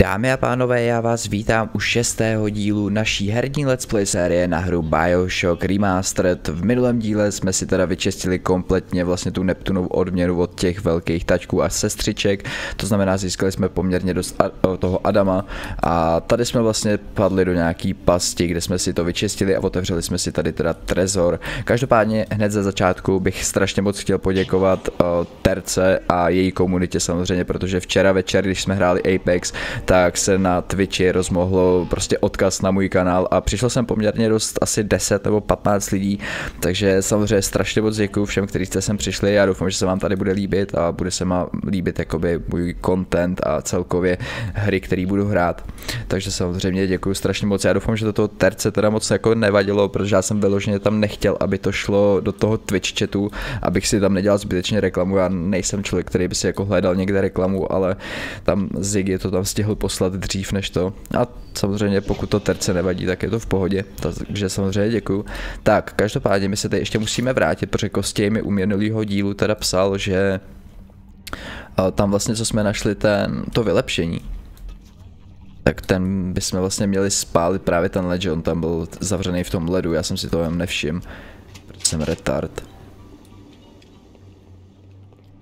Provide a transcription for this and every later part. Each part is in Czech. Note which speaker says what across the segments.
Speaker 1: Dámy a pánové, já vás vítám u šestého dílu naší herní let's play série na hru Bioshock Remastered. V minulém díle jsme si teda vyčistili kompletně vlastně tu Neptunovu odměnu od těch velkých tačků a sestřiček, to znamená získali jsme poměrně dost toho Adama a tady jsme vlastně padli do nějaký pasti, kde jsme si to vyčistili a otevřeli jsme si tady teda trezor. Každopádně hned za začátku bych strašně moc chtěl poděkovat Terce a její komunitě samozřejmě, protože včera večer, když jsme hráli Apex, tak se na Twitchi rozmohlo prostě odkaz na můj kanál a přišlo jsem poměrně dost asi 10 nebo 15 lidí, takže samozřejmě strašně moc děkuji všem, kteří jste sem přišli, já doufám, že se vám tady bude líbit a bude se vám líbit jakoby můj content a celkově hry, který budu hrát. Takže samozřejmě děkuji strašně moc, já doufám, že do toho terce teda moc jako nevadilo, protože já jsem vyloženě tam nechtěl, aby to šlo do toho Twitch chatu, abych si tam nedělal zbytečně reklamu, já nejsem člověk, který by si jako hledal někde reklamu, ale tam Ziggy to tam stihl poslat dřív než to. A samozřejmě pokud to terce nevadí, tak je to v pohodě, takže samozřejmě děkuju. Tak, každopádně my se tady ještě musíme vrátit, protože Kostěj mi u minulého dílu teda psal, že tam vlastně, co jsme našli, ten, to vylepšení, tak ten bychom vlastně měli spálit právě ten led, že on tam byl zavřený v tom ledu, já jsem si to jen nevšim, protože jsem retard.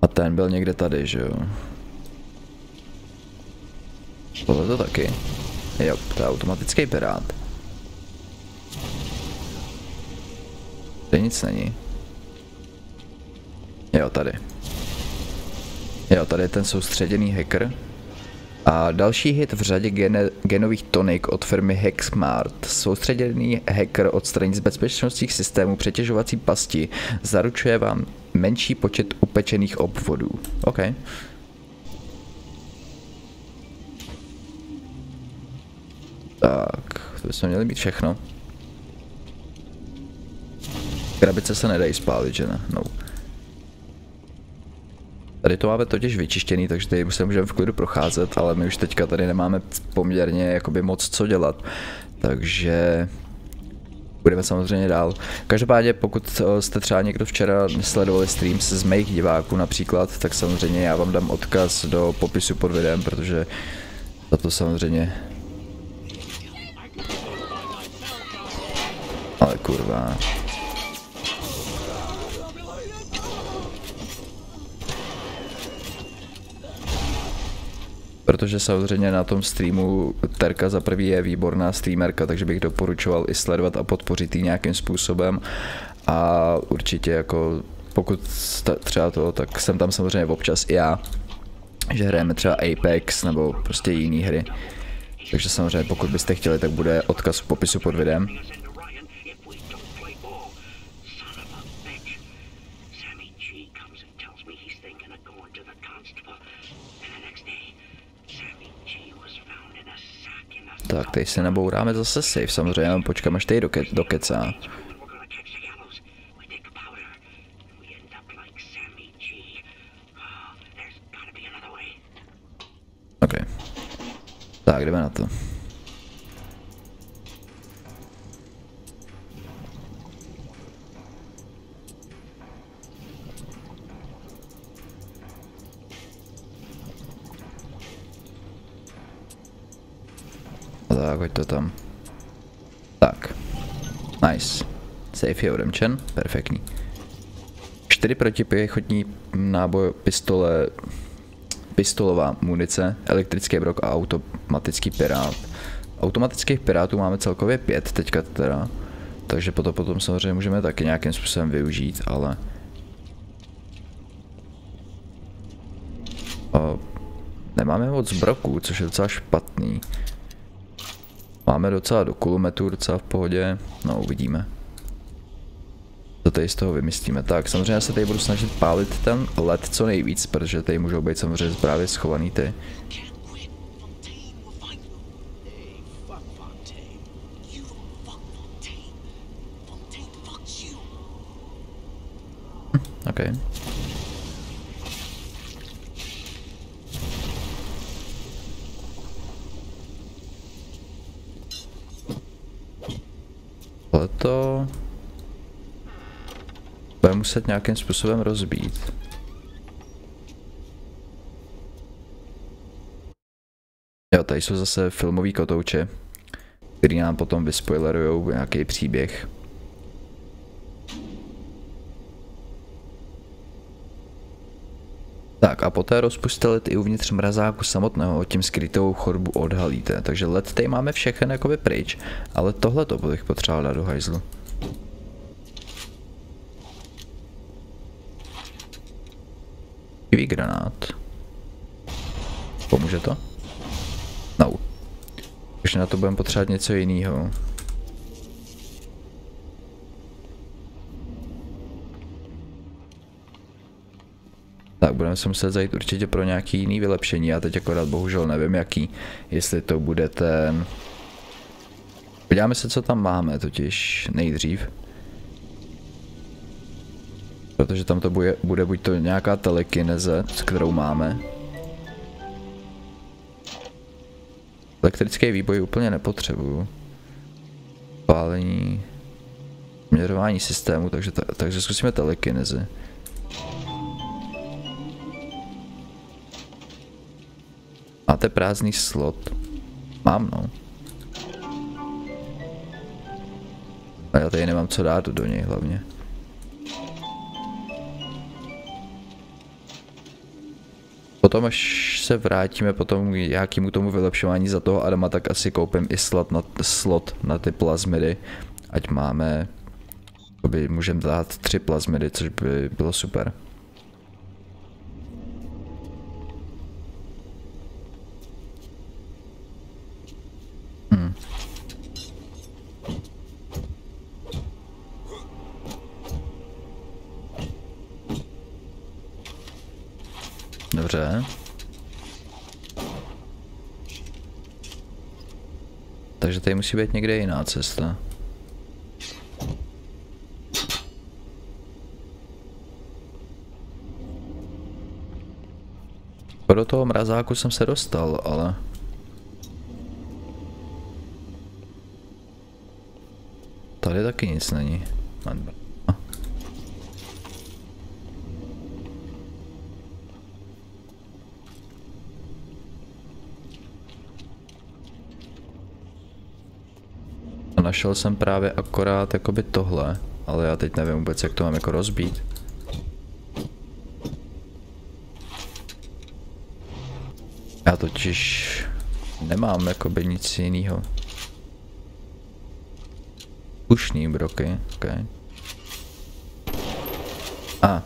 Speaker 1: A ten byl někde tady, že jo. Tohle to taky. Jo, to je automatický pirát. Tady nic není. Jo, tady. Jo, tady je ten soustředěný hacker. A další hit v řadě gene, genových tonik od firmy Hexmart. Soustředěný hacker odstraní z bezpečnostních systémů přetěžovací pasti zaručuje vám menší počet upečených obvodů. OK. Tak, to bychom měli mít všechno. Krabice se nedají spálit, že ne? No. Tady to máme totiž vyčištěný, takže tady se můžeme v klidu procházet, ale my už teďka tady nemáme poměrně jakoby moc co dělat. Takže budeme samozřejmě dál. Každopádně, pokud eh, jste třeba někdo včera sledovali stream z mých diváků například, tak samozřejmě já vám dám odkaz do popisu pod videem, protože za to samozřejmě Ale kurva. Protože samozřejmě na tom streamu Terka za prvý je výborná streamerka, takže bych doporučoval i sledovat a podpořit ji nějakým způsobem. A určitě jako pokud třeba to, tak jsem tam samozřejmě občas i já, že hrajeme třeba Apex nebo prostě jiné hry. Takže samozřejmě pokud byste chtěli, tak bude odkaz v popisu pod videem. Tak, teď se nebouráme zase safe, samozřejmě, počkám, až tady doke dokecá. OK. Tak, jdeme na to. Tak, hoď to tam. Tak. Nice. Safe je odemčen. Perfektní. Čtyři protipěchotní náboj, pistole, pistolová munice, elektrický brok a automatický pirát. Automatických pirátů máme celkově pět teďka teda. Takže potom, potom samozřejmě můžeme taky nějakým způsobem využít, ale... O, nemáme moc broků, což je docela špatný. Máme docela do kulometu, docela v pohodě, no uvidíme. To tady z toho vymyslíme. Tak, samozřejmě se tady budu snažit pálit ten led co nejvíc, protože tady můžou být samozřejmě právě schovaný ty. Hm, okay. To bude muset nějakým způsobem rozbít. Jo, tady jsou zase filmový kotouče, který nám potom vyspoilerujou nějaký příběh. Tak a poté rozpustíte led i uvnitř mrazáku samotného, tím skrytou chodbu odhalíte. Takže led tady máme všechny jakoby pryč, ale tohle to bych potřeboval dát do hajzlu. Kivý granát. Pomůže to? No. Už na to budeme potřebovat něco jiného. Tak budeme se muset zajít určitě pro nějaký jiný vylepšení, já teď akorát bohužel nevím jaký, jestli to bude ten... Podíváme se, co tam máme totiž nejdřív. Protože tam to bude, bude buď to nějaká telekineze, kterou máme. Elektrický výboj úplně nepotřebuju. Pálení. Měrování systému, takže, takže zkusíme telekinezi. Máte prázdný slot? Mám, no. A já tady nemám co dát do něj hlavně. Potom až se vrátíme potom k nějakému tomu vylepšování za toho Adama, tak asi koupím i slot na, slot na ty plazmidy, ať máme, můžeme dát tři plazmidy, což by bylo super. Dobře. Takže tady musí být někde jiná cesta. Do toho mrazáku jsem se dostal, ale... Tady taky nic není. Našel jsem právě akorát jakoby tohle, ale já teď nevím vůbec, jak to mám jako rozbít. Já totiž nemám jakoby nic jiného. Pušný broky, ok. A.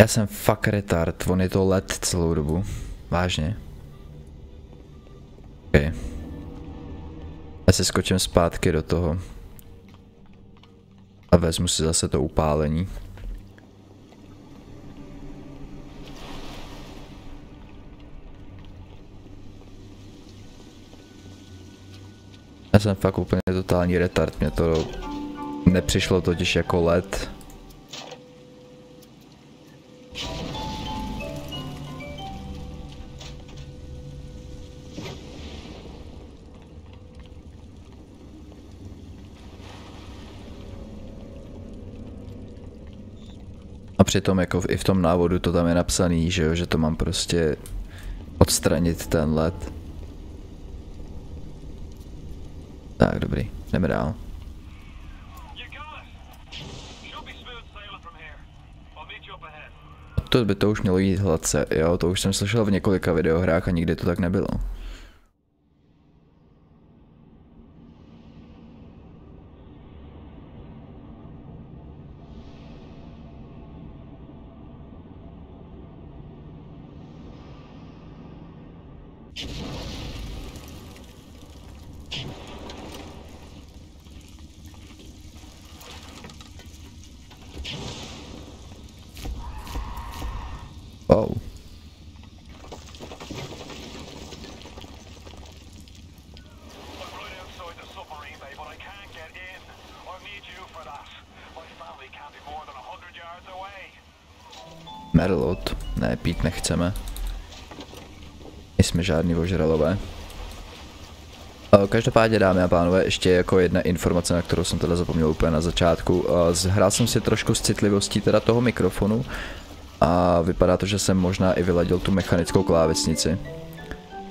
Speaker 1: Já jsem fuck retard, on je to let celou dobu. Vážně. Okay. Já se skočím zpátky do toho. A vezmu si zase to upálení. Já jsem fakt úplně totální retard, mě to nepřišlo totiž jako let. Přitom jako i v tom návodu to tam je napsaný, že jo, že to mám prostě odstranit ten led. Tak, dobrý, jdeme dál. To by to už mělo jít hladce, jo, to už jsem slyšel v několika videohrách a nikdy to tak nebylo. Pít nechceme. Jsme žádný ožralové. Každopádně dámy a pánové, ještě jako jedna informace, na kterou jsem teda zapomněl úplně na začátku. Zhrál jsem si trošku s citlivostí teda toho mikrofonu a vypadá to, že jsem možná i vyladil tu mechanickou klávesnici.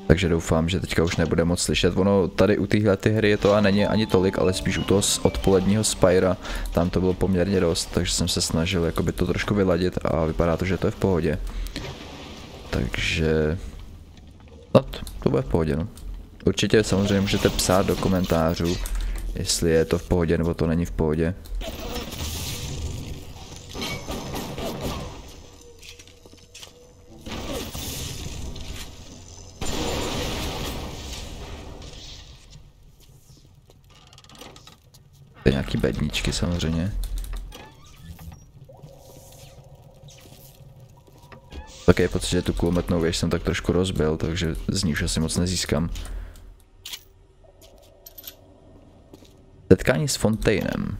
Speaker 1: Takže doufám, že teďka už nebude moc slyšet. Ono tady u téhle ty hry je to a není ani tolik, ale spíš u toho odpoledního Spyra, tam to bylo poměrně dost, takže jsem se snažil jakoby to trošku vyladit a vypadá to, že to je v pohodě. Takže... No, to bude v pohodě, no. Určitě samozřejmě můžete psát do komentářů, jestli je to v pohodě nebo to není v pohodě. nějaký bedničky samozřejmě. Také je pocit, že tu kulometnou věž jsem tak trošku rozbil, takže z ní už asi moc nezískám. Setkání s Fontainem.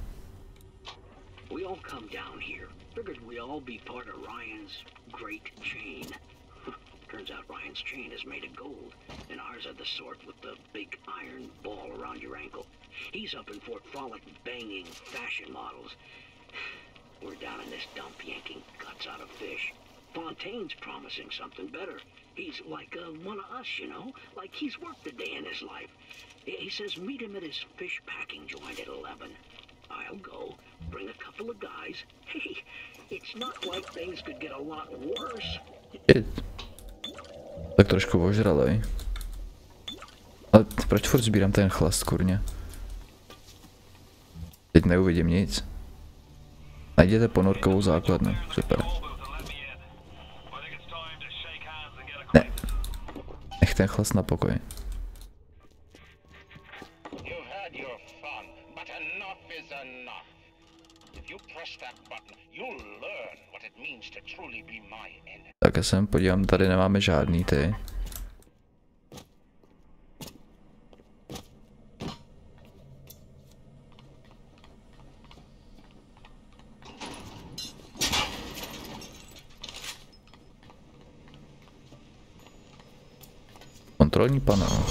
Speaker 1: He's up in Fort Frolic banging fashion models. We're down in this dump yanking guts out of fish. Fontaine's promising something better. He's like uh, one of us, you know? Like he's worked a day in his life. He says meet him at his fish packing joint at 11. I'll go, bring a couple of guys. Hey, it's not like things could get a lot worse. It. Tak trošku ožralej. Ale proč furt sbírám ten chlast, kurně? Teď neuvidím nic. Najděte ponorkovou základnu. Super. Ten chlas na pokoj. Tak já se podívám, tady nemáme žádný ty. Panel.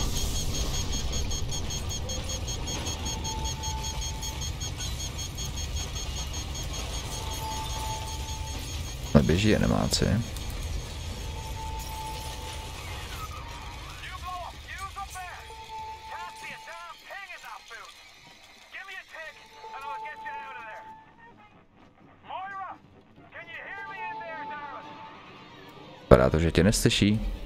Speaker 1: Neběží animáci. Vypadá to, že tě neslyší.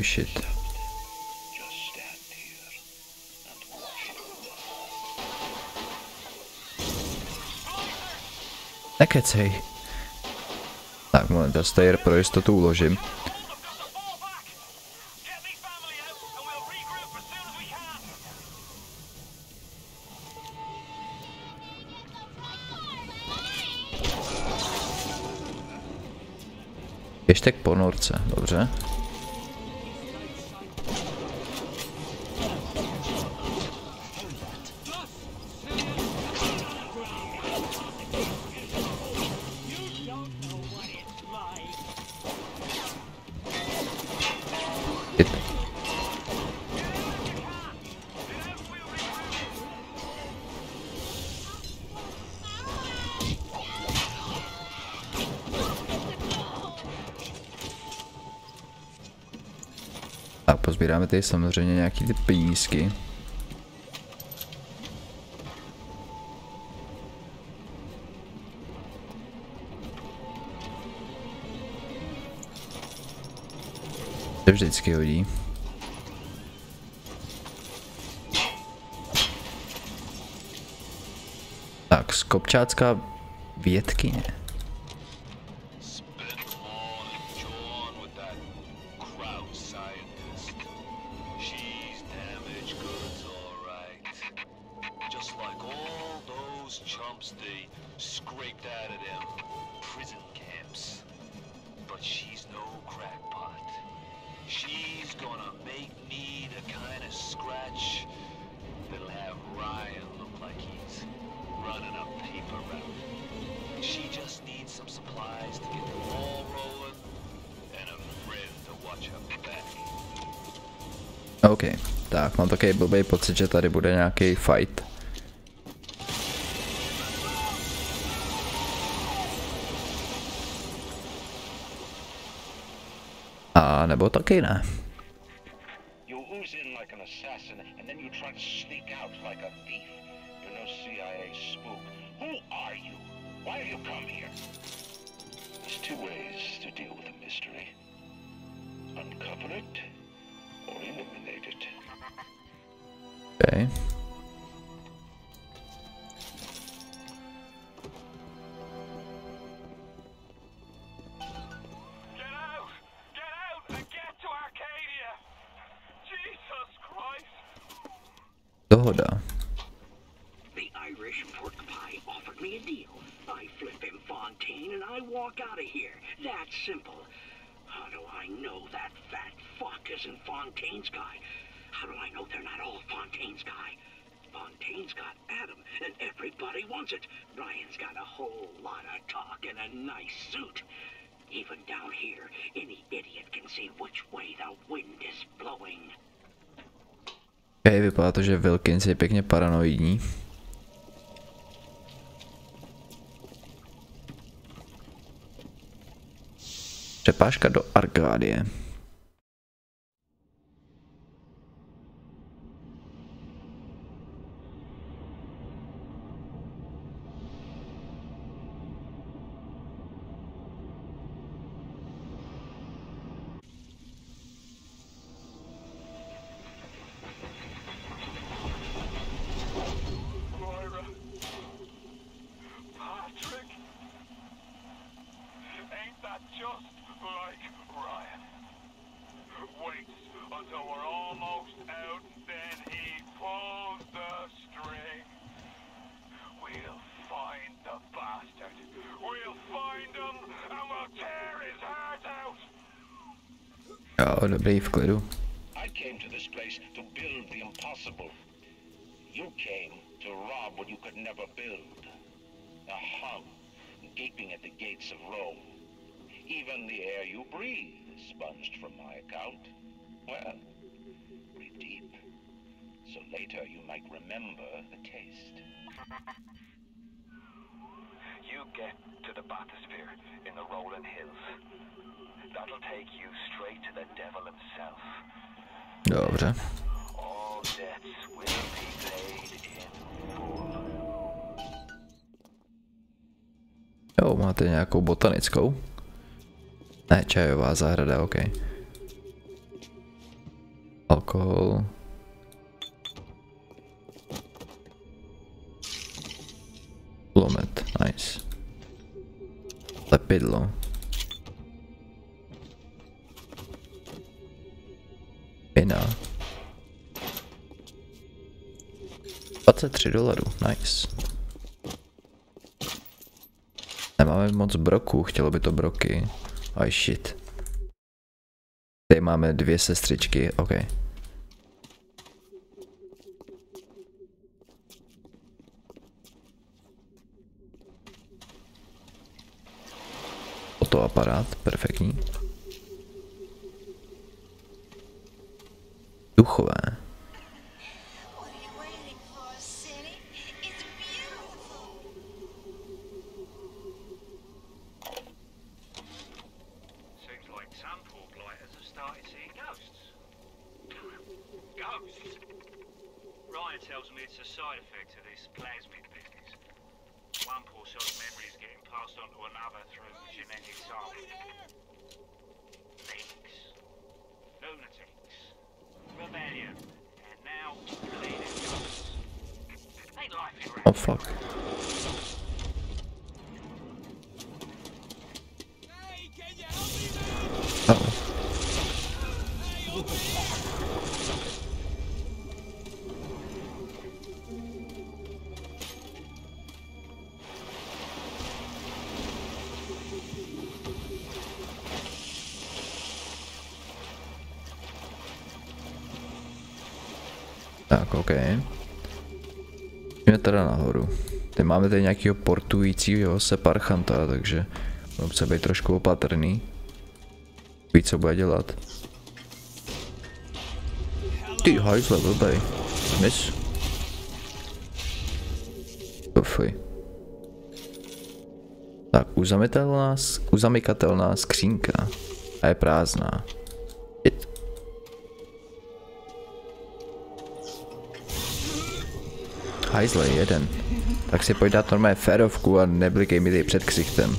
Speaker 1: Oh shit. Nekecej. Tak, moment, já stajer pro jistotu uložím. Ještě k ponorce, dobře. Pozbíráme tady samozřejmě nějaký ty penízky. To vždycky hodí. Tak, skopčácká vědkyně. OK, tak mám takový blbý pocit, že tady bude nějaký fight. A nebo taky ne. Dohoda. The Irish pork pie offered me a deal. I flip him Fontaine and I walk out of here. That's simple. How do I know that fat fuck isn't Fontaine's guy? How do I know they're not all Fontaine's guy? Fontaine's got Adam, and everybody wants it. Ryan's got a whole lot of talk and a nice suit. Even down here, any idiot can see which way the wind is blowing. Okay, vypadá to, že Wilkins je pěkně paranoidní. Přepážka do Argádie. Jo, dobrý, v Dobře. Jo, máte nějakou botanickou? Ne, čajová zahrada, ok. Alkohol. Lomet, nice. Lepidlo. Pina. 23 dolarů, nice. Nemáme moc broků, chtělo by to broky. Oh shit. Tady máme dvě sestřičky, ok. Fotoaparát, perfektní. Tak, OK. Jdeme teda nahoru. Teď máme tady nějakého portujícího se parchanta, takže musíme být trošku opatrný. Víc, co bude dělat. Ty hajzle, blbej. Miss. Fuj. Tak, uzamitelná, uzamykatelná skřínka. A je prázdná. Hajzle, jeden. Tak si pojď dát normálně férovku a neblikej mi před ksichtem.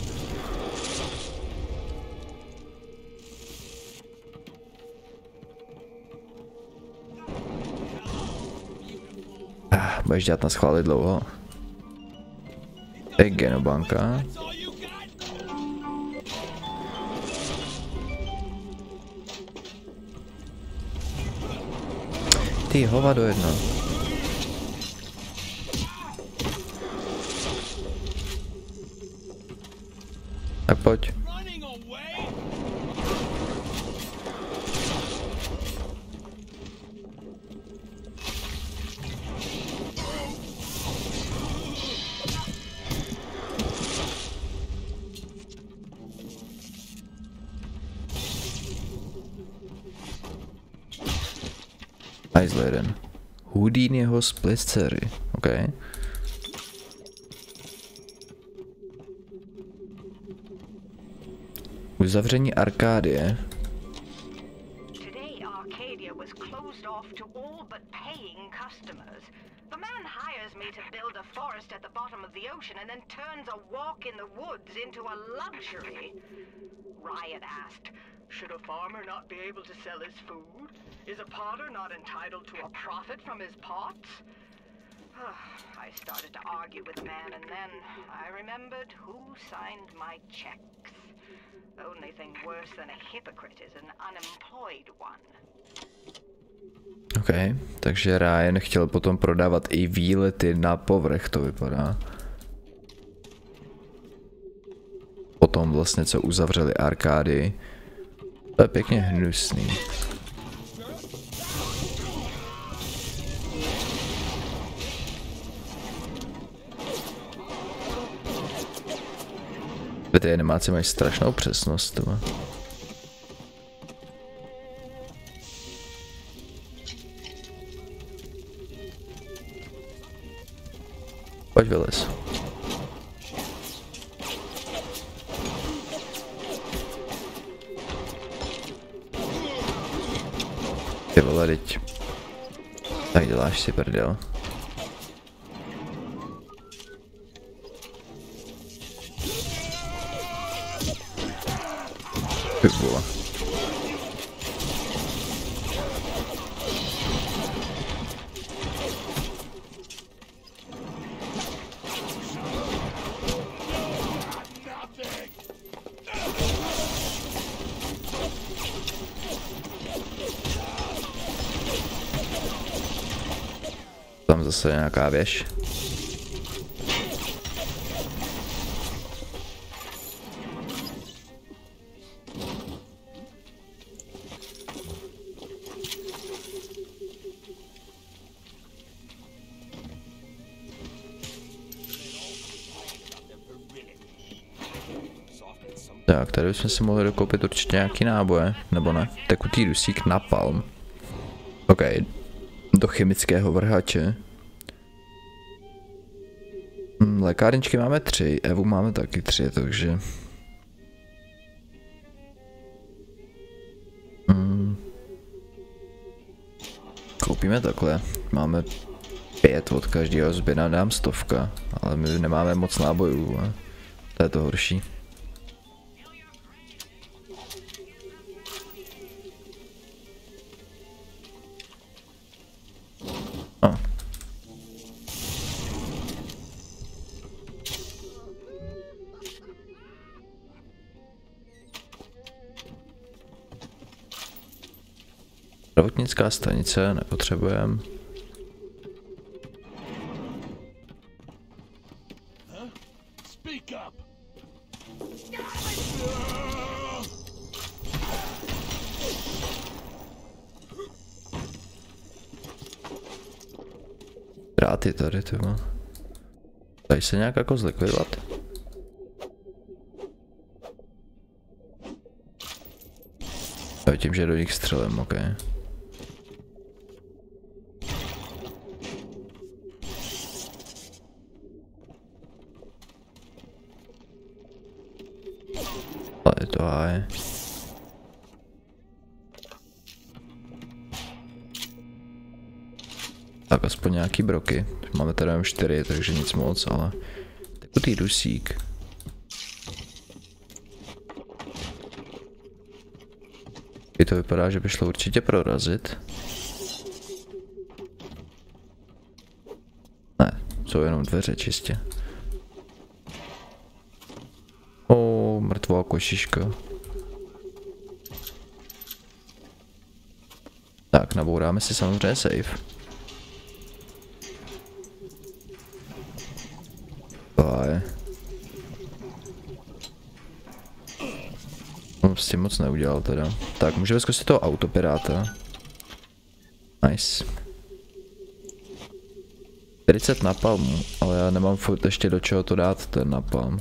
Speaker 1: Ah, budeš dělat na schválit dlouho. To genobanka. Ty hovado jedno.
Speaker 2: Forest at the bottom of the ocean and then turns a walk in the woods into a luxury. Riot asked, should a farmer not be able to sell his food? Is a potter not entitled to a profit from his pots? I started to argue with the man, and then I remembered who signed my checks. The only thing worse than a hypocrite is an unemployed one.
Speaker 1: OK, takže Ryan chtěl potom prodávat i výlety na povrch, to vypadá. Potom vlastně, co uzavřeli arkády. To je pěkně hnusný. Ty animáce mají strašnou přesnost. Tuma. Pojď vylez. Ty vole, teď. Tak děláš si prdel. Ty vole. Tam zase nějaká věž. Tak, tady bychom si mohli dokoupit určitě nějaký náboje, nebo ne? Tekutý dusík napalm. OK, do chemického vrhače. Hm, lékárničky máme tři, Evu máme taky tři, takže... Hm. Koupíme takhle. Máme pět od každého zbyna, dám stovka, ale my nemáme moc nábojů to je to horší. Zdravotnická stanice nepotřebujeme. Dráty tady, ty. Dají se nějak jako zlikvidovat. Jo, tím, že do nich střelím, ok. Bye. Tak aspoň nějaký broky. Máme teda jen čtyři, takže nic moc, ale... Tekutý dusík. I to vypadá, že by šlo určitě prorazit. Ne, jsou jenom dveře čistě. O, mrtvá košiška. Tak, nabouráme si samozřejmě safe. Bye. No, s tím moc neudělal teda. Tak, můžeme zkusit toho autopiráta. Nice. 40 napalmů, ale já nemám furt ještě do čeho to dát ten napalm.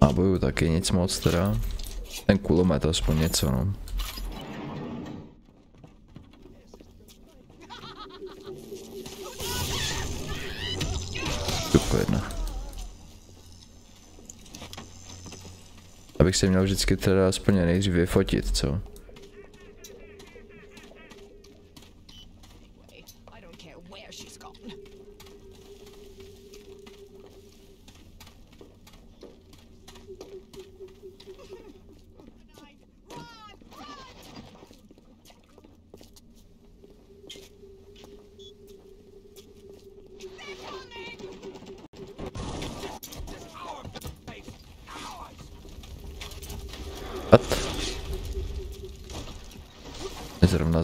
Speaker 1: A boju taky nic moc teda. Ten kulomet aspoň něco no. Abych se měl vždycky teda aspoň nejdřív vyfotit, co?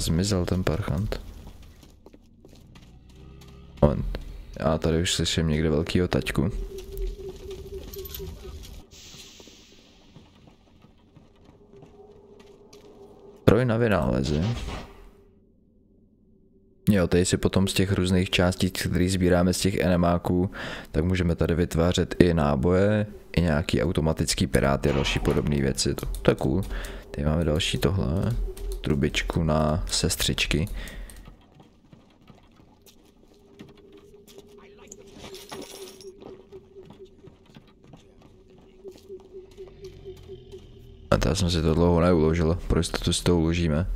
Speaker 1: Zmizel ten parchant. Moment. Já tady už slyším někde velkýho taťku. Troj na vynálezy. Jo, tady si potom z těch různých částí, které sbíráme z těch enemáků, tak můžeme tady vytvářet i náboje, i nějaký automatický piráty a další podobné věci. To, to je cool. Tady máme další tohle, trubičku na sestřičky. A já jsem si to dlouho neuložil, pro jistotu si to uložíme.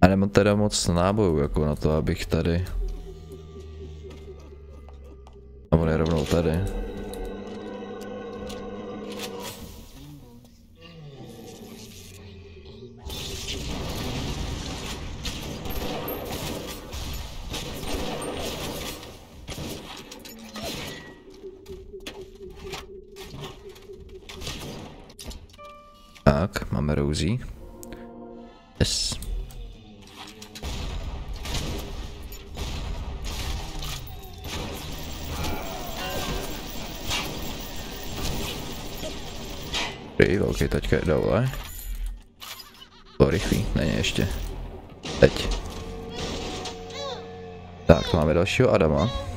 Speaker 1: A nemám teda moc nábojů jako na to, abych tady... Nebo ne rovnou tady. Rosie. Yes. Dobrý, velký taťka je dole. Bylo rychlý, není ještě. Teď. Tak, tu máme dalšího Adama.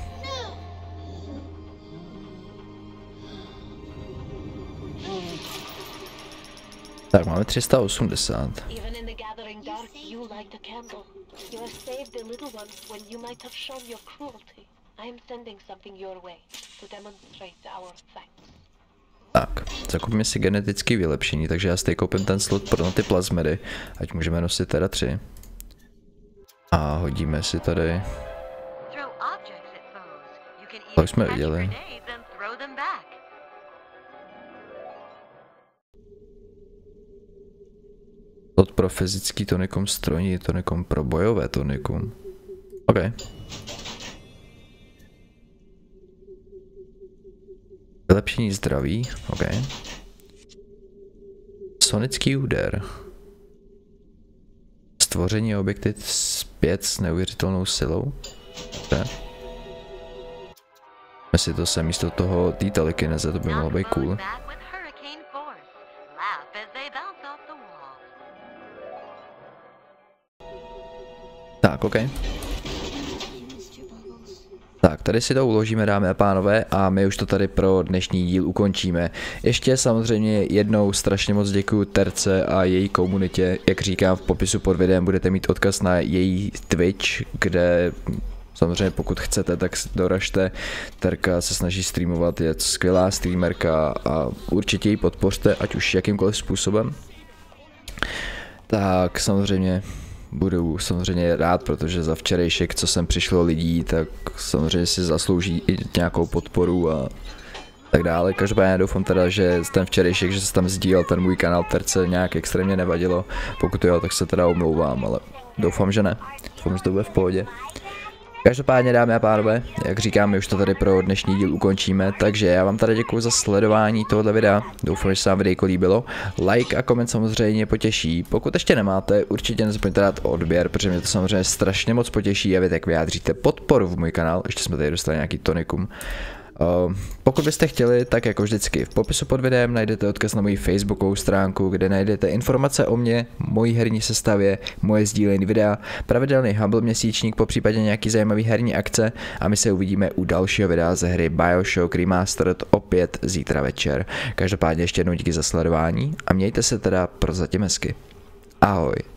Speaker 3: Our thanks.
Speaker 1: Tak, zakupíme si genetické vylepšení, takže já si koupím ten slot pro ty plazmery, ať můžeme nosit teda tři. A hodíme si tady, To jsme viděli. Slot pro fyzický tonikum strojní, tonikum pro bojové tonikum. OK. Vylepšení zdraví, OK. Sonický úder. Stvoření objekty zpět s neuvěřitelnou silou. Okay. si to sem místo toho té telekineze, to by mohlo být cool. Tak, OK. Tak, tady si to uložíme, dámy a pánové, a my už to tady pro dnešní díl ukončíme. Ještě samozřejmě jednou strašně moc děkuji Terce a její komunitě. Jak říkám v popisu pod videem, budete mít odkaz na její Twitch, kde Samozřejmě pokud chcete, tak doražte. Terka se snaží streamovat, je skvělá streamerka a určitě ji podpořte, ať už jakýmkoliv způsobem. Tak samozřejmě budu samozřejmě rád, protože za včerejšek, co sem přišlo lidí, tak samozřejmě si zaslouží i nějakou podporu a tak dále. Každopádně doufám teda, že ten včerejšek, že se tam sdílel ten můj kanál Terce nějak extrémně nevadilo. Pokud jo, tak se teda omlouvám, ale doufám, že ne. Doufám, že to bude v pohodě. Každopádně dámy a pánové, jak říkám, my už to tady pro dnešní díl ukončíme, takže já vám tady děkuji za sledování tohoto videa, doufám, že se vám videjko líbilo, like a koment samozřejmě potěší, pokud ještě nemáte, určitě nezapomeňte dát odběr, protože mě to samozřejmě strašně moc potěší a vy tak vyjádříte podporu v můj kanál, ještě jsme tady dostali nějaký tonikum, Uh, pokud byste chtěli, tak jako vždycky v popisu pod videem najdete odkaz na moji facebookovou stránku, kde najdete informace o mě, mojí herní sestavě, moje sdílené videa, pravidelný Humble měsíčník, po případě nějaký zajímavý herní akce a my se uvidíme u dalšího videa ze hry Bioshock Remastered opět zítra večer. Každopádně ještě jednou díky za sledování a mějte se teda pro zatím hezky. Ahoj.